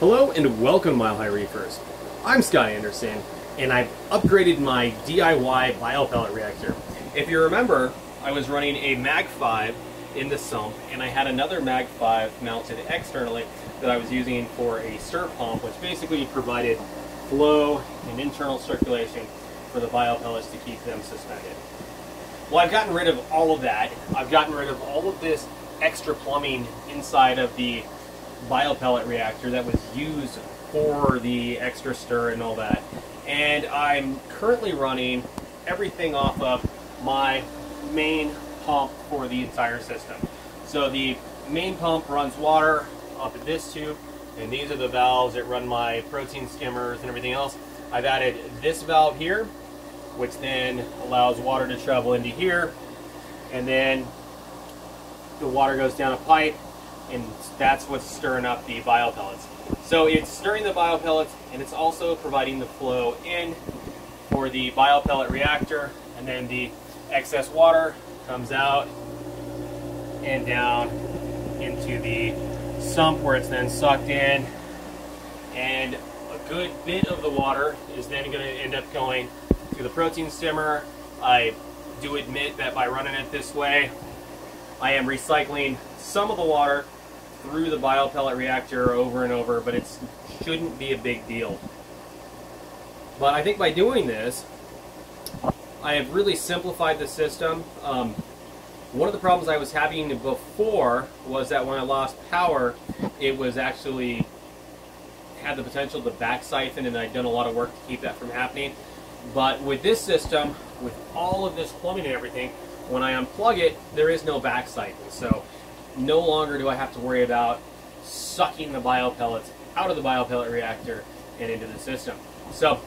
Hello and welcome Mile High Reefers. I'm Sky Anderson and I've upgraded my DIY biopellet reactor. If you remember, I was running a Mag 5 in the sump and I had another Mag 5 mounted externally that I was using for a stir pump which basically provided flow and internal circulation for the biopellets to keep them suspended. Well, I've gotten rid of all of that. I've gotten rid of all of this extra plumbing inside of the biopellet reactor that was used for the extra stir and all that. And I'm currently running everything off of my main pump for the entire system. So the main pump runs water off of this tube, and these are the valves that run my protein skimmers and everything else. I've added this valve here, which then allows water to travel into here, and then the water goes down a pipe and that's what's stirring up the biopellets. So it's stirring the biopellets and it's also providing the flow in for the biopellet reactor and then the excess water comes out and down into the sump where it's then sucked in and a good bit of the water is then going to end up going to the protein skimmer. I do admit that by running it this way I am recycling some of the water through the biopellet reactor over and over, but it shouldn't be a big deal. But I think by doing this, I have really simplified the system. Um, one of the problems I was having before was that when I lost power, it was actually had the potential to back siphon, and I'd done a lot of work to keep that from happening. But with this system, with all of this plumbing and everything, when I unplug it, there is no back siphon. So no longer do I have to worry about sucking the biopellets out of the biopellet reactor and into the system. So,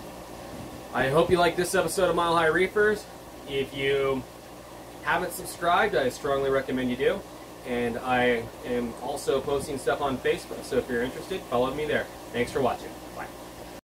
I hope you like this episode of Mile High Reefers. If you haven't subscribed, I strongly recommend you do. And I am also posting stuff on Facebook, so if you're interested, follow me there. Thanks for watching. Bye.